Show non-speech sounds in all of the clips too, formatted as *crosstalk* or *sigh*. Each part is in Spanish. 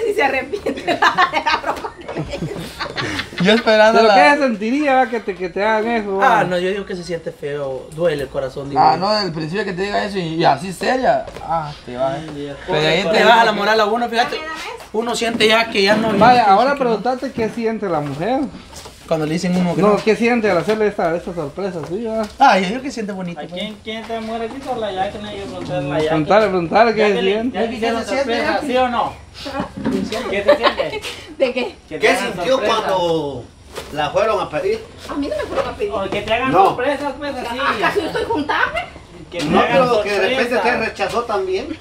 *laughs* si se arrepiente *laughs* la broma. Yo esperando ¿Pero qué la... se sentiría que te, que te hagan eso? Ah, no, yo digo que se siente feo, duele el corazón. Digo. Ah, no, del principio que te diga eso y, y así seria. Ah, te va. Pero ahí te baja la moral a uno, fíjate. Uno siente ya que ya no. Vaya, que- ahora que- preguntarte qué siente la mujer. Cuando le dicen uno que No, no. ¿qué siente al hacerle esta, esta sorpresa suya? Ah, yo digo que siente bonito. ¿A pues. quién, quién te muere aquí por la Jackie? No hay que preguntarle la. Preguntarle, preguntarle qué siente. ¿qué ¿Qué se siente? ¿Sí o no? ¿Qué se siente? ¿De qué? Te ¿Qué sintió sorpresa. cuando la fueron a pedir? A mí no me fueron a pedir. O que te hagan No. sorpresas, pues así. ¿Acaso yo estoy juntable? Que te No, pero que de repente te rechazó también.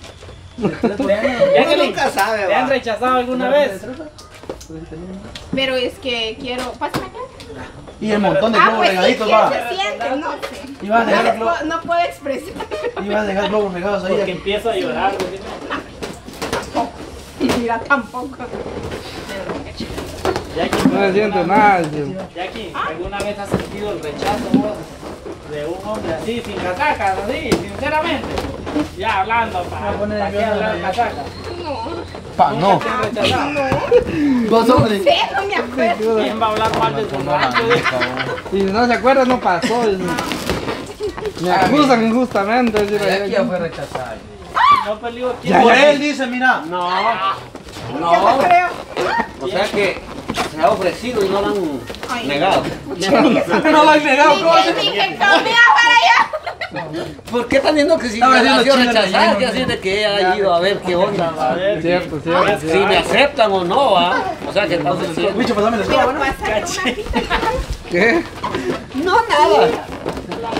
Ya que Uno le- nunca sabe, ¿Te han rechazado alguna vez? Pero es que quiero. Pásame acá. Y el montón de Ah, globos pues sí, regaditos, ¿qué va. se siente? No sé. Y vas a No, dejar le el globo. puedo- no puedo expresar. Y vas a dejar globos regados ahí. Porque empiezo a llorar. pues, Mira, tampoco. Jackie, No se siente nada. Jackie, ¿alguna vez has sentido el rechazo vos de un hombre así, sin casacas, así, sinceramente? Ya hablando, para, poner para qué hablar casacas. Pa, no. ¿Nunca te han rechazado? Dos hombres. Sí, no me acuerdo. ¿Quién va a hablar mal de su rancho? Y si no se acuerda, no pasó. dice. Me acusan injustamente. Jackie ya fue rechazada. No quién. Ya, Por ya. él dice, mira. No, no. O sea que se ha ofrecido y no lo han Ay. negado. *laughs* No lo han negado, ¿cómo. ¿Por qué están viendo que si Estaba me ha sido rechazada? Que así de que ha ido a ver qué onda, A ver, Cierto, cierto. Si me aceptan o no, va. O sea que entonces sí. Bicho, pasame la una pista. ¿Qué? No, nada.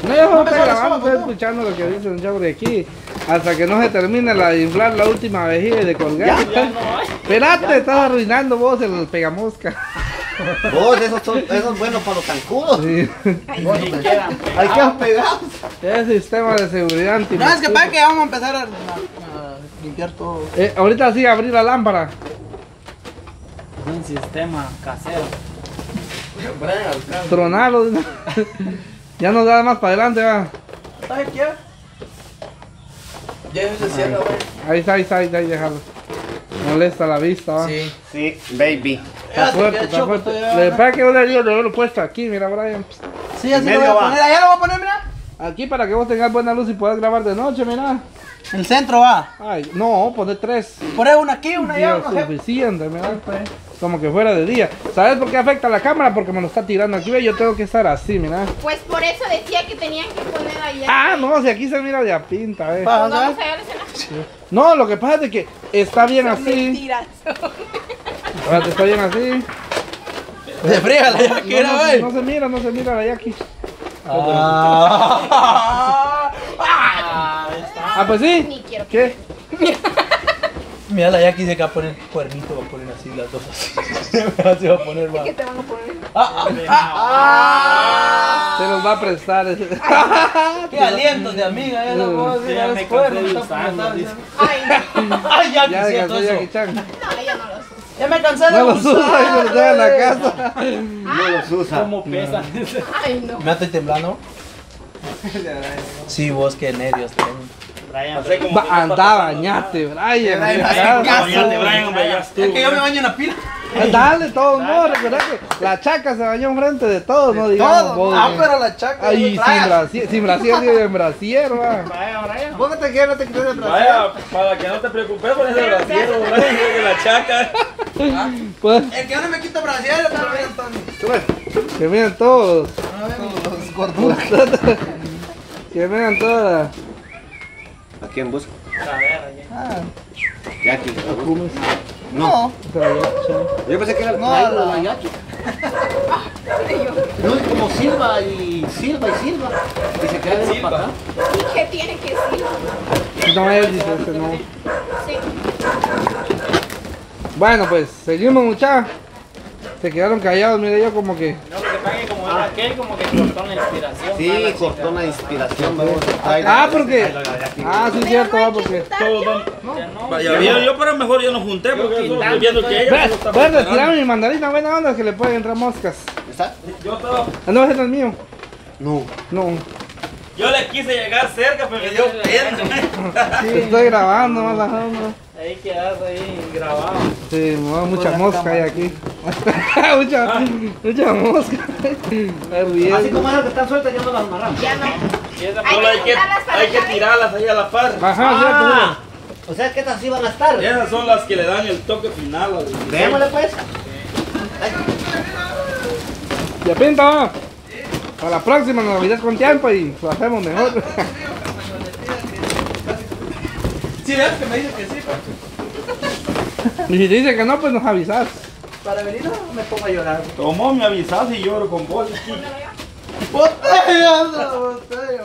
No, yo no suena, estoy escuchando lo que dice un chavo de aquí. Hasta que no se termine la de inflar la última vejiga y de colgar. Espérate, estás arruinando vos el pegamosca. Vos, esos son esos buenos para los zancudos. Sí. Y quedan Hay que pegados. Es sistema de seguridad No, es que para que vamos a empezar a, a- a limpiar todo. Eh, ahorita sí, abrir la lámpara. un sistema casero. Tronarlo. *laughs* ya nos da más para adelante, va. ¿Sabes qué? Ya eso se cierra, güey. Ahí está, ahí está, ahí está, ahí déjalo. Molesta la vista, va. Sí. Sí, baby. Está fuerte, está fuerte. Le pasa que yo le digo de haberlo puesto aquí, mira, Brian. Sí, así lo voy a poner. Allá lo voy a poner, mira. Aquí para que vos tengas buena luz y puedas grabar de noche, mira. El centro va. Ay, no, poner tres. Ahí una aquí, una allá, una suficiente, mira. Como que fuera de día. ¿Sabes por qué afecta la cámara? Porque me lo está tirando aquí, ve, yo tengo que estar así, mira. Pues por eso decía que tenían que poner allá. Ah, no, si aquí se mira de a pinta, eh. No, lo que pasa es que está bien Son así. mentiras. Está bien así. De fría la No, yaquera, no, güey. no se mira, no se mira la Jackie. Ah. *laughs* Ah, pues sí. Ni quiero. ¿Qué? Mira la Jackie dice que va a poner cuernito, va a poner así las dos así. *laughs* así va a poner, va. ¿Qué te van a poner? Ah, ah, Se los va a prestar. ese. ah. *laughs* Qué aliento de amiga, ya lo puedo decir. Ya ya me es cuerno, cansé de está usarlo, por dice. Ay, no. *laughs* Ay, ya Ya descansó eso. Jackie Chan. No, ella no lo usa. Ya me cansé de No los usa y me los deja en la casa. No los usa. ¿Cómo pesa? Ay, no. ¿Me estoy temblando? Sí, vos qué nervios tengo. Brian, anda, bañate, Brian. Brian, mira. Brian, Bañate, Brian, hombre, ya Es que yo me baño en la pila. Dale, todo no, recuerda que la chaca se bañó enfrente de todos, no digamos Todo. vos. Ah, eh. pero la chaca. Ay, sin brasier, sin brasier, digo, en brasier, va. Brian, Brian. ¿Vos no te quieres, no te quieres de brasier? Vaya, para que no te preocupes por ese brasier, *laughs* que la chaca. *laughs* Pues, El que no me quita brasier, es el Brian Antonio. que miren todos. *laughs* Que miren todas. ¿A quién busca? Ah, Jackie. No. Yo pensé que era el No, la- de Jackie. *laughs* No, es como silba y silba y silba. Y se queda de para acá. ¿Y qué tiene que decir? No es, dice este, no. Sí. Bueno, pues, seguimos, muchachos. Se quedaron callados, mire yo como que. No, es era aquel, como que cortó la inspiración. Sí, mala cortó una inspiración. vamos, traigo. Ah, porque. Ah, sí, cierto, va, porque. Todos van- no, Vaya, yo, yo para mejor yo no junté porque estoy viendo que ella puedes retirarme mi mandarina, buena onda, que le pueden entrar moscas. ¿Está? Yo estaba Ah, no, ese no es mío. No. No. Yo le quise llegar cerca, pero me dio pena. Te estoy grabando, más bajando. Ahí quedas ahí grabado. Sí, no, mucha mosca hay aquí. *laughs* mucha, mucha mosca. Así como esas que están sueltas, ya no las amarramos. Ya no. Hay hay que, hay que echarle. tirarlas ahí a la par. Ajá, Ah, o sea que estas sí van a estar. Esas son las que le dan el toque final. Démosle pues. Ya pinta. Para la próxima nos avisas con tiempo y lo hacemos mejor. Sí, veas que me dice que sí, pero Y si te dice que no, pues nos avisas. para venir no me pongo a llorar. Tomó, me avisas y lloro con vos. Botella, botella.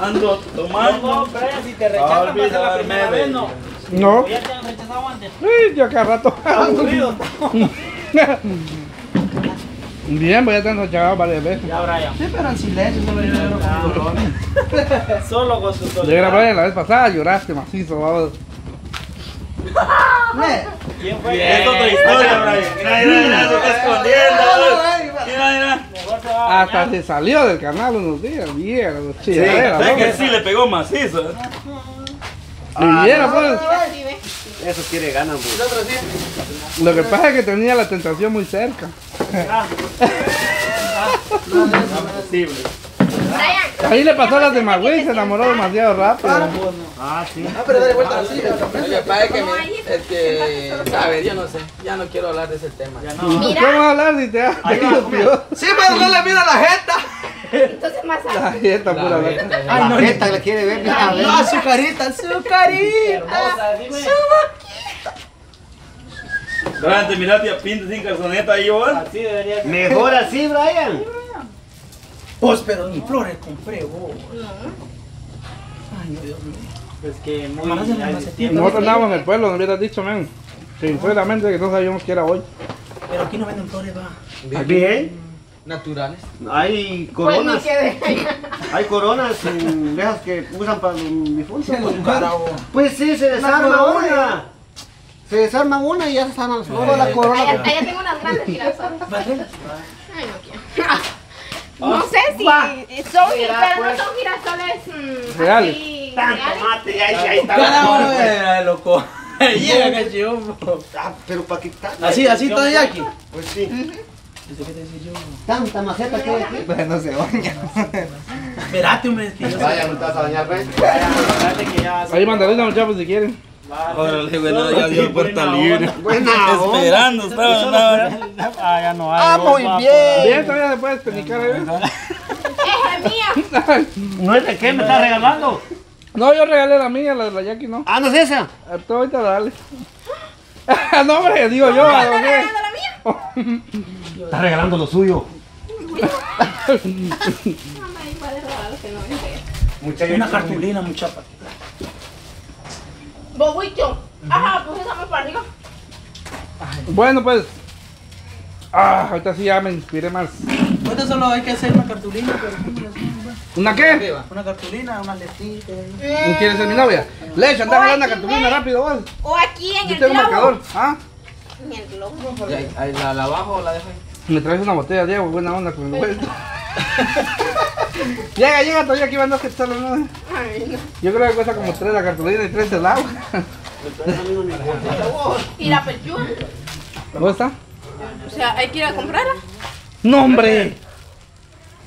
Ando No, tomando. no, Brian, si te rechazan va a ser la primera vez, no. No. O ya te han rechazado antes. Sí, yo cada rato. Aburrido. *laughs* Bien, voy a tener chavado varias veces. Ya, Brian. Sí, pero en silencio, solo yo lloro con. Solo con su Yo grabé la vez pasada, lloraste macizo, vamos. *laughs* ¿Quién fue? Es otra historia, Brian. Mira, mira, mira, se está escondiendo. Mira, mira. Hasta se salió del canal unos días, Sí, ¿sabes que sí le pegó macizo? viera, pues. Eso quiere ganar, pues. lo que pasa es que tenía la tentación muy cerca. Ahí le pasó a las de Magui, se enamoró demasiado rápido. Ah, sí. Ah, pero dale vuelta. Lo que pasa es que, me- ahí es que, sabes, yo no sé, ya no quiero hablar de ese tema. Ya ¿Y no. ¿Por Mira. qué vamos a hablar si te ha te digo, tío? Sí, pero no le mira la jeta. Entonces más La jeta pura La vaca. neta, La jeta le quiere ver. a. No, su carita, su carita. Hermosa, dime. Brian, te miraste a pinta sin calzoneta ahí, vos. Así debería ser. Mejor así, Brian. Pues, pero ni flores compré, vos. Pues que muy. Mamá, se me hace tiempo. Nosotros andábamos en el pueblo, no hubieras dicho, men. Sinceramente que no sabíamos que era hoy. Pero aquí no venden flores, va. Bien. Naturales. Hay Pues coronas. quedé. Hay coronas en de esas que usan para los difuntos. Su cara, vos. Pues sí, se desarma corona. una. Se desarma una y ya se sanan las flores. la corona. allá tengo unas grandes girasoles. Barreras. Ay, no quiero. *laughs* No sé si son, pero no son girasoles mm, Reales. así, Tanto reales. mate, ahí, ahí está. Cada pues. loco. *laughs* Llega, cachón. Ah, pero para quitar. Así, así todavía aquí. Pues sí. ¿Eso qué te decía yo? Tanta maceta que hay aquí. *laughs* no se baña. Espérate, hombre, que Vaya, no te vas a bañar, ¿ves? Espérate que ya. Ahí mandarina muchachos si quieren. Órale, güey, no, ya dio puerta libre. Buena. Esperando, estaba. no. Ah, ya no hay. Ah, muy bien. Bien, todavía se puede penicar ahí. ¡Es *laughs* mía! ¿No es de qué me estás regalando? No, yo regalé la mía, la de la Jackie no. Ah, no es esa. A tú ahorita dale. *laughs* no, hombre, digo yo. ¿a ¿No dónde? regalando la mía? *laughs* Está regalando lo suyo. Mamá, igual raro que no. Una cartulina, muchacha. Bobuito. Ajá, pues esa me para arriba. Bueno, pues. Ah, ahorita sí ya me inspiré más. Ahorita solo hay que hacer una cartulina, pero. ¿Una qué? Una cartulina, unas letritas. ¿No quieres ser mi novia? Leche, anda jalando la cartulina rápido, vos. O aquí en Yo el tengo un marcador. ¿Ah? En el globo. ¿Y ahí- ahí ¿La, la bajo o la dejo ahí? Me traes una botella, Diego, buena onda con el vuelto. *laughs* *laughs* llega, llega, todavía aquí van dos que solo no. Ay, no. Yo creo que cuesta como tres la cartulina y tres el agua. Y la pechuga. ¿Dónde está? O sea, hay que ir a comprarla. ¡No, hombre!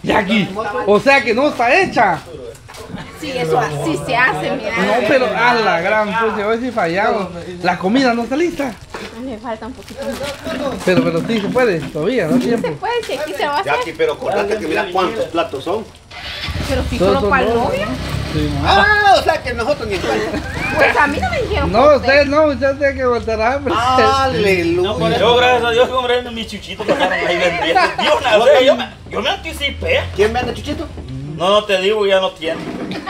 Jackie, o sea que no está hecha. Sí, eso así se hace, mira. No, pero a la gran pucha, hoy sí fallamos. La comida no está lista. Le falta un poquito. Pero, pero sí se puede, todavía, no Se tiempo. puede, si aquí se va a hacer. Jackie, pero acordate que mira cuántos platos son. Pero si solo para el novio. Ah, o sea que nosotros ni. Pues a mí no me dijeron. No, por usted no, usted tiene que voltar hambre. Aleluya. Yo, gracias a Dios, compré mis chuchitos pasaron ahí vendiendo. *laughs* Dios, o sea, yo me, yo me anticipé. ¿Quién vende chuchito? No, no te digo, ya no tiene. *laughs*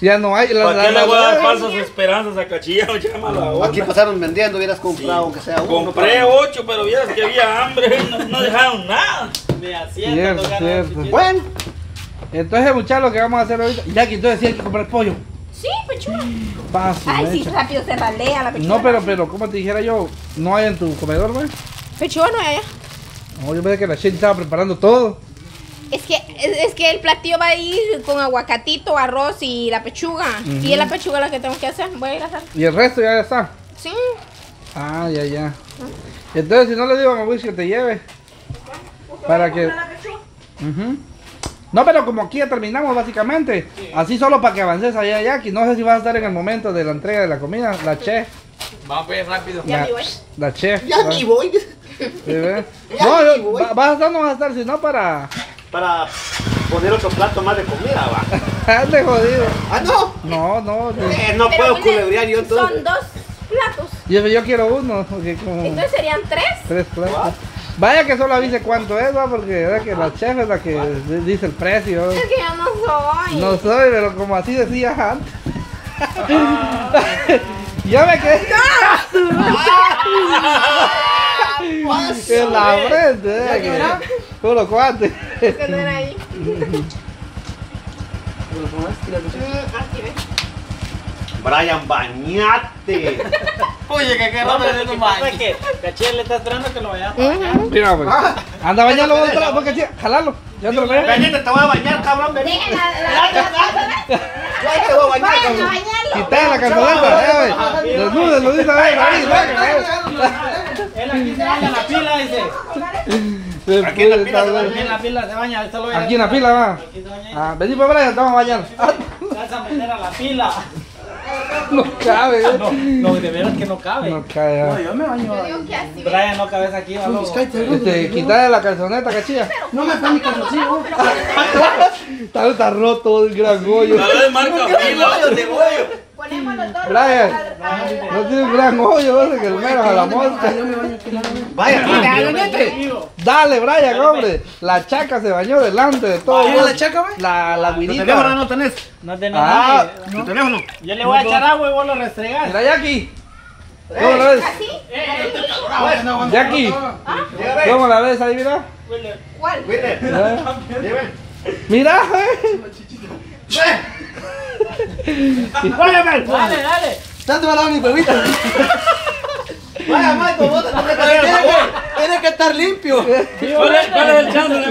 Ya no hay. La, ¿Para la- qué la- le voy a dar la- falsas esperanzas a Cachilla? *laughs* Llámala. Aquí pasaron vendiendo, hubieras comprado aunque sea uno. Compré ocho, pero vieras que había hambre, no, no dejaron nada. Me cierto. Bueno, Entonces, muchachos, lo que vamos a hacer ahorita. Jackie, entonces sí hay que comprar pollo. Sí, pechuga. Fácil. Ay, sí, hecho. rápido se ralea la pechuga. No, pero, pero, como te dijera yo, no hay en tu comedor, güey. Pechuga no hay allá. No, yo pensé que la Shelly estaba preparando todo. Es que, es, es que el platillo va a ir con aguacatito, arroz y la pechuga. Y es la pechuga la que tengo que hacer. Voy a ir a hacer. Y el resto ya está. Sí. Ah, ya, ya. Entonces, si no le digo a Mauricio que te lleve. Para que. Ujú. No, pero como aquí ya terminamos básicamente. Así solo para que avances allá, Jackie. No sé si vas a estar en el momento de la entrega de la comida. La chef. Vamos pues rápido. Ya La, me voy. la chef. Ya ni voy. ¿Sí, *laughs* No, voy. va- vas a estar, no vas a estar, sino para. Para poner otro plato más de comida, va. *laughs* Ande jodido. Ah, no. No, no. no. Eh, no puedo Wilmer, culebrear yo Son entonces. dos platos. Yo, yo quiero uno. Porque como. Entonces serían tres. Tres platos. Vaya que solo avise cuánto es, va, porque verdad que la chef es la que di- dice el precio. Es que yo no soy. No soy, pero como así decías antes. *laughs* Yo me quedé *laughs* en la frente, eh, que puro cuate. Que no era ahí. *laughs* Mm, aquí ves. Brian, bañate. Oye, que qué No, rápido pero de lo tu que pasa baño. es que Caché le está esperando que lo vaya a bañar. Mira, pues. Anda a bañarlo vos atrás, porque sí, jalalo. Ya te lo veo. Bañate, te voy a bañar, cabrón. Vení. Ya te voy a bañar, cabrón. Quita la canceleta, eh, güey. Desnúdenlo, dice, ahí, Él aquí se baña en la pila, dice. Aquí en la pila se Aquí en la pila se baña. Esto lo voy a Aquí en la pila, va. Aquí se baña. Ah, vení pues, Brian, te vamos a bañar. Ah, Te vas a meter a la pila. No cabe, eh. No, no, de veras que no cabe. No cabe, ah. Yo me baño. Yo digo que así. ¿ves? Brian, no cabes aquí, va loco. Este, quitarle la calzoneta, cachilla. No me está mi calzoncillo. Está, roto el gran hoyo. Dale de marca Ponémoslo todo. Brian, al- no tiene un gran hoyo, ese que el mero a la mosca. Vaya, Dale, Brian, hombre. La chaca se bañó delante de todo. ¿Vaya la chaca, güey? La, la ¿Tu teléfono guirita. no tenés? No tenés Ah, nadie. ¿Tu teléfono? Yo le voy a echar agua y vos lo restregás. mira, Jackie. ¿Cómo la ves? ¿Así? Jackie, ¿cómo la ves ahí, mira? ¿Cuál? ¿Eh? Mira, eh. Dale, dale. Tanto la mi huevito. Vaya, Michael, vos te tenés que el estar limpio. ¿Cuál es cuál es el chance de?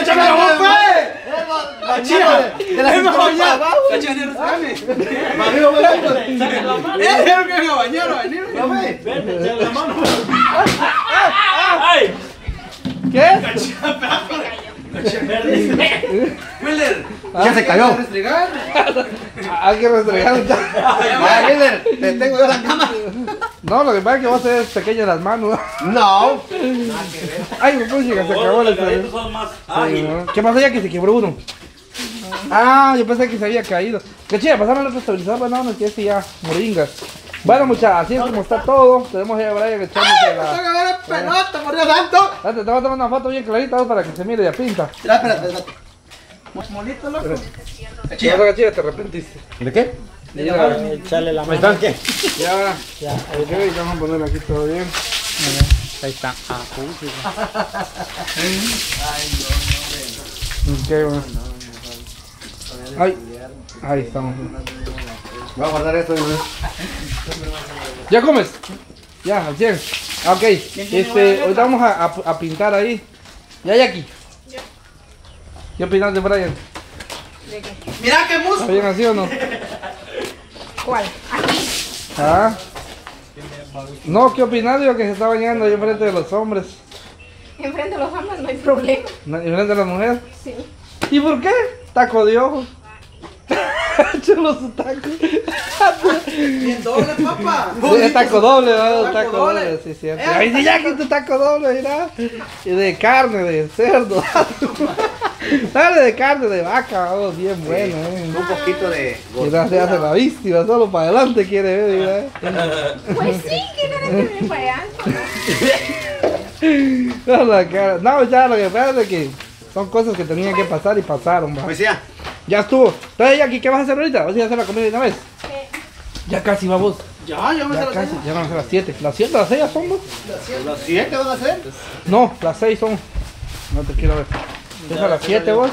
¡Échame la. De gente bañada. Eh, dijeron que me bañaron. venir. no ve. Vete, echa la mano. ¡Ay! ¿Qué? Wilder. Ya se cayó. Restregar. *laughs* Hay que restregar. Wilder, *laughs* te tengo yo la cama. No, lo que pasa es que vos tenés pequeñas las manos. No. *laughs* Ay, me puse que se acabó la. ¿Qué pasó ya que se quebró uno? Ah, yo pensé que se había caído. Qué chida, pasaron el estabilizador, bueno, no, que este ya, moringas. Bueno, muchachos, así es como está todo. Tenemos ya a Brian echándose la. Tengo que ver el pelota, por Dios santo. Te voy a tomar una foto bien clarita para que se mire ya pinta. Espera, espera, espera. Molito, loco. ¿Qué pasó, cachilla? ¿Te arrepentiste? ¿De qué? Ya, Echale la mano. ¿Qué? ya. Ya, vamos a poner aquí todo bien. Ahí está. Ok, bueno. Ay, ahí estamos. Voy a guardar esto de vez. ¿Ya comes? Ya, al 100. Ah, Ok, este, ahorita vamos a, a- a pintar ahí. ¿Ya hay aquí? ¿Qué opinas de Brian? Mira qué ¿Está música. bien así o no? ¿Cuál? Aquí. ¿Ah? No, ¿qué opinas? Digo que se está bañando ahí enfrente de los hombres. Enfrente de los hombres no hay problema. Enfrente de las mujeres. Sí. ¿Y por qué? Taco de ojos. Chulo su taco. Bien doble, papá. Es taco doble, ¿no? Taco Taco doble. doble, sí, cierto. Eh, Ay, sí, ya que tu taco doble, mira. Y de carne, de cerdo. *laughs* Dale de carne, de vaca, oh, bien bueno, eh. Un poquito de Mira, se hace la víctima, solo para adelante quiere ver, mira. Pues sí, que no que me *laughs* la cara. No, ya lo que pasa es que son cosas que tenían que pasar y pasaron, va. Pues ya. Ya estuvo. Entonces, Jackie, ¿qué vas a hacer ahorita? ¿Vas a ir a hacer la comida de una vez? Ya casi vamos. Ya, ya me Ya la casi, ya van a ser las 7. ¿Las 7 las 6 ya son? ¿Los siete van a hacer? No, las 6 son. No te quiero ver. Es a las 7 vos.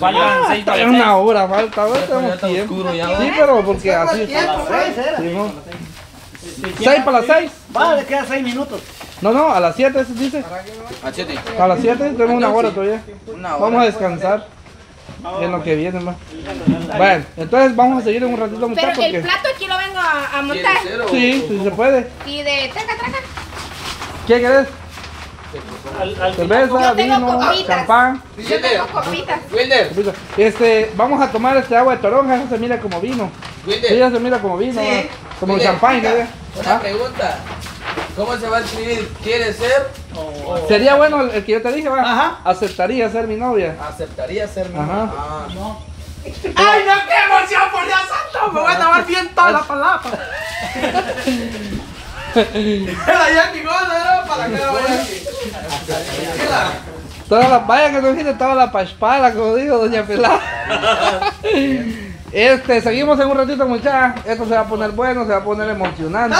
Faltan seis para Es las una hora, falta, a ver, tenemos tiempo. Sí, pero porque así. Tiempo, Sí, ¿no? 6 para las 6. Va, le quedan seis minutos. No, no, a las 7 se dice. Machete. A las 7 tenemos una hora todavía. Una hora. Vamos a descansar. En lo que viene más. Bueno, entonces vamos a seguir en un ratito Pero muchachos. el Porque... plato aquí lo vengo a, a montar. ¿Quieres cero? Sí, sí se puede. Y de traca, traca. ¿Qué querés? Al, al Cerveza, vino, copitas. champán. Yo tengo copitas. Este, vamos a tomar este agua de toronja, eso se mira como vino. Wilder. Ella se mira como vino, Sí. como champán. Una ¿Ah? pregunta. ¿Cómo se va a escribir? ¿Quieres ser? Sería bueno el, el que yo te dije, va. Ajá. Aceptaría ser mi novia. ¿Aceptaría ser mi Ajá. Ah, no. ¡Ay, no, qué emoción, por Dios santo! Me voy a tomar bien toda la palapa. *laughs* Era ya mi cosa, era para que no Toda la vaya que no dijiste, estaba la paspala, como dijo Doña Pelá. *laughs* Este, seguimos en un ratito, muchachos. Esto se va a poner bueno, se va a poner emocionante.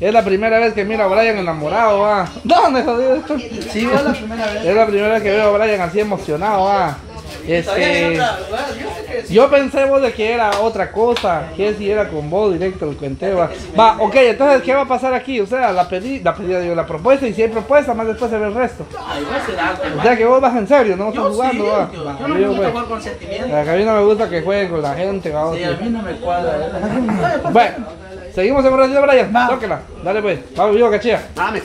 Es la primera vez que miro a Brian enamorado, va. *laughs* ¿Dónde jodido esto? Sí, es la primera vez. Es la primera vez que veo a Brian así emocionado, va. Este, yo pensé vos de que era otra cosa, que si era con vos directo el cuente, va. Va, ok, entonces, ¿qué va a pasar aquí? O sea, la pedí, la pedida, digo, la propuesta, y si hay propuesta, más después se ve el resto. Ay, va a ser algo. O sea, que vos vas en serio, no estás jugando, va. yo, no me gusta pues. jugar con sentimientos. A mí no me gusta que jueguen con la gente, va. Sí, a mí no me cuadra. ¿eh? Bueno, seguimos en un ratito, Brian. Tóquela. Dale, pues. Vamos, vivo, cachilla. Ah, me